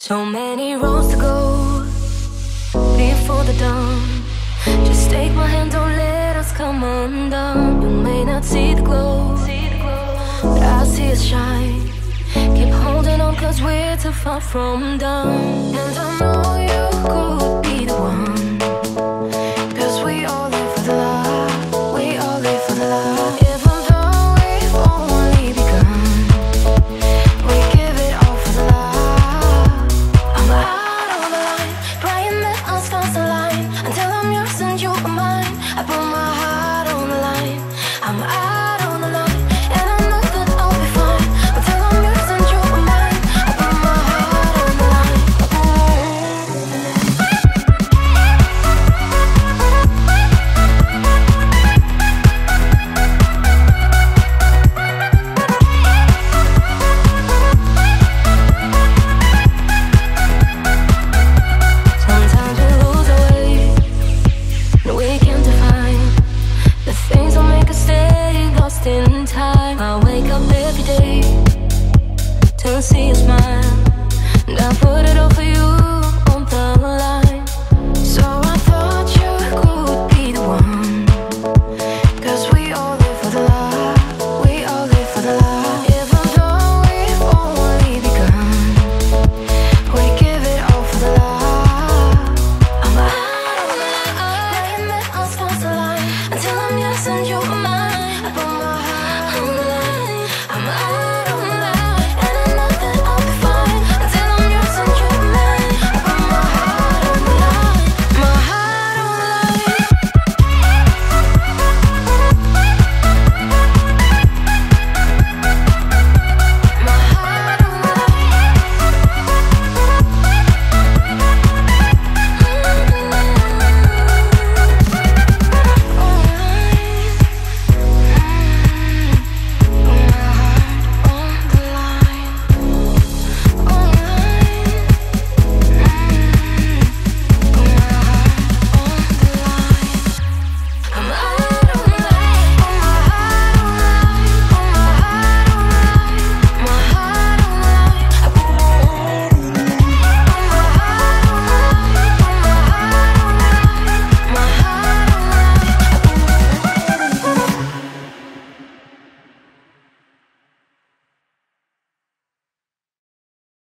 So many roads to go before the dawn. Just take my hand, don't let us come undone. You may not see the glow, but I see it shine. Keep holding on, cause we're too far from done. And I know you. see smile And I put it all for you on the line So I thought you could be the Cause we all live for the love We all live for the love Even though we've only begun We give it all for the love I'm out of my the line Until I'm yours and you're mine